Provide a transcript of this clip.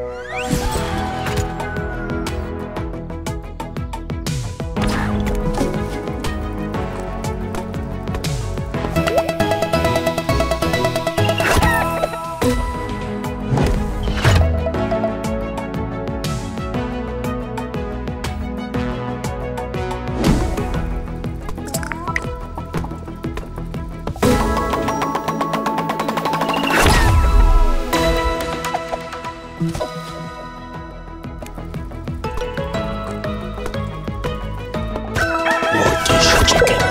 Oh. Chicken.